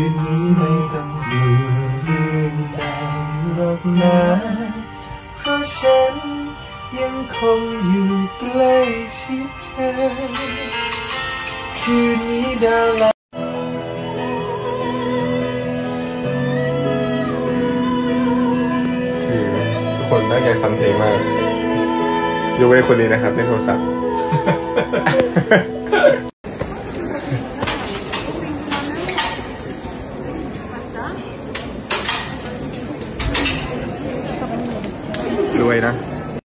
คืนนี้ไม่ต้องกลัวเรื่องใดหรอกนะเพราะฉันยังคงอยู่ใกล้ชิดเธอ คืนนี้ดาวลาคือทุกคนตั้งใจฟังเพลงมากยกเว้นคนนี้นะครับเล่นโทรศัพท์ güey.